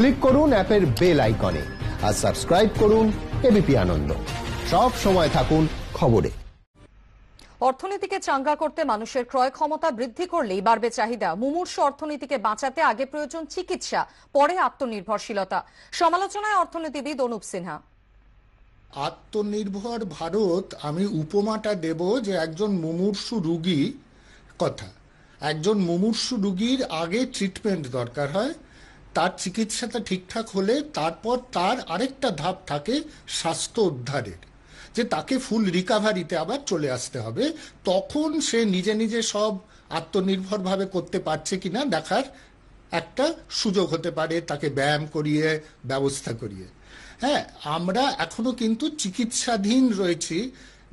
Click করুন অ্যাপের bell আইকনে আর সাবস্ক্রাইব করুন এবিপি আনন্দ। সব সময় থাকুন খবরে। অর্থনীতিকে চাঙ্গা করতে মানুষের ক্রয় ক্ষমতা বৃদ্ধি করলেই বাড়বে চাহিদা। মুমূর্ষ অর্থনীতিকে বাঁচাতে আগে প্রয়োজন চিকিৎসা পরে আত্মনির্ভরশীলতা। সমালোচনায় অর্থনীতিবিদ অনুপ সিনহা। আত্মনির্ভর ভারত আমি উপমাটা দেব যে একজন মুমূর্ষু রুগী কথা একজন মুমূর্ষু রুগীর আগে ট্রিটমেন্ট দরকার হয় তার চিকিৎসাটা ঠিকঠাক হলে তারপর তার আরেকটা ধাপ থাকে স্বাস্থ্য উদ্ধারের, যে তাকে ফুল রিকাভারিতে আবার চলে আসতে হবে। তখন সে নিজে নিজে সব আত্মনির্ভরভাবে করতে পারছে কিনা দেখার একটা সুযোগ হতে পারে তাকে ব্যায়াম করিয়ে, ব্যবস্থা করিয়ে। হ্যাঁ আমরা এখনও কিন্তু চিকিৎসাধীন রয়েছি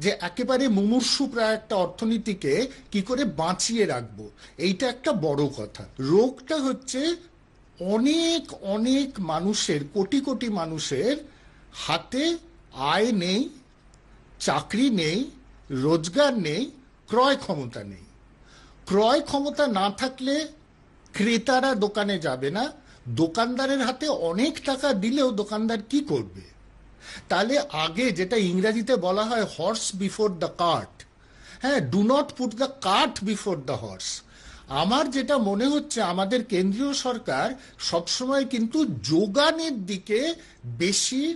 যে একেবারে মুমূর্ষু প্রায় একটা অর্থনীতিকে কি করে বাঁচিয়ে রাখব, এইটা একটা বড় কথা। রোগটা হচ্ছে অনেক অনেক মানুষের, কোটি কোটি মানুষের হাতে আয় নেই, চাকরি নেই, রোজগার নেই, ক্রয় ক্ষমতা নেই। ক্রয় ক্ষমতা না থাকলে ক্রেতারা দোকানে যাবে না। দোকানদারের হাতে অনেক টাকা দিলেও দোকানদার কি করবে? তাহলে আগে যেটা ইংরেজিতে বলা হয় হর্স বিফোর দ্য কার্ট হ্যাঁ do not put the cart before the horse আমার যেটা মনে হচ্ছে, আমাদের কেন্দ্রীয় সরকার সবসময় কিন্তু যোগানের দিকে বেশি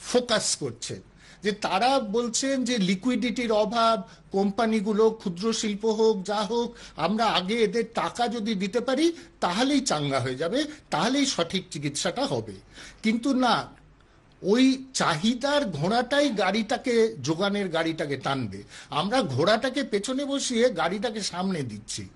ফোকাস করছে। যে তারা বলছেন যে লিকুইডিটির অভাব, কোম্পানিগুলো ক্ষুদ্র শিল্প হোক, যা হোক, আমরা আগে এদের টাকা যদি দিতে পারি, তাহলেই চাঙ্গা হয়ে যাবে, তাহলেই সঠিক চিকিৎসাটা হবে। কিন্তু না, ওই চাহিদার ঘোড়াটাই গাড়িটাকে, যোগানের গাড়িটাকে টানবে। আমরা ঘোড়াটাকে পেছনে বসিয়ে গাড়িটাকে সামনে দিচ্ছি।